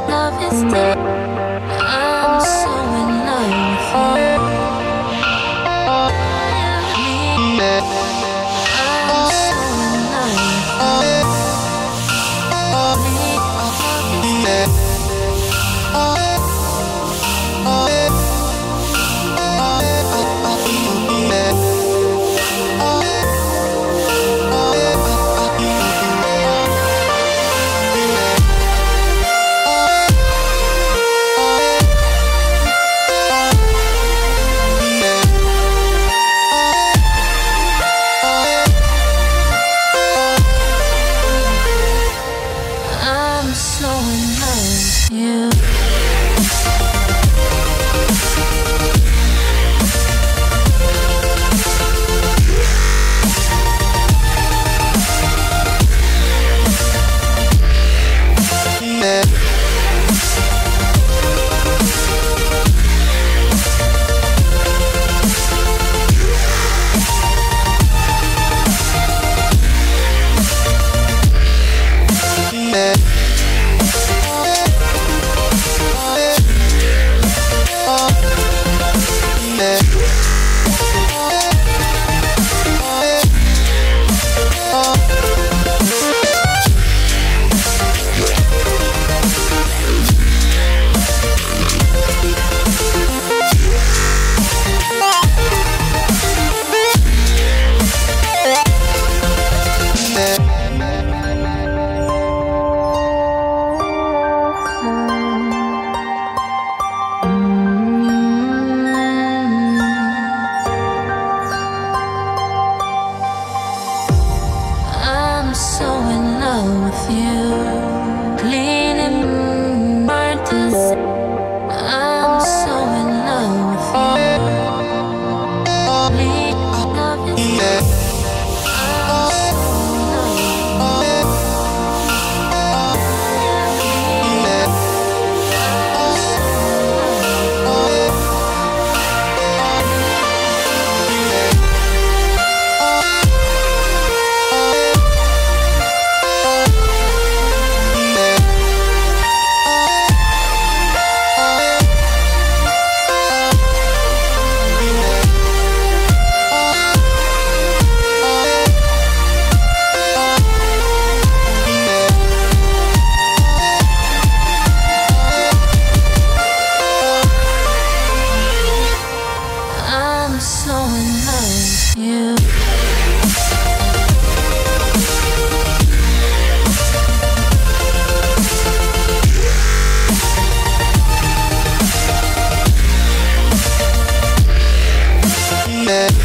love is dead. flowing, yeah. it man.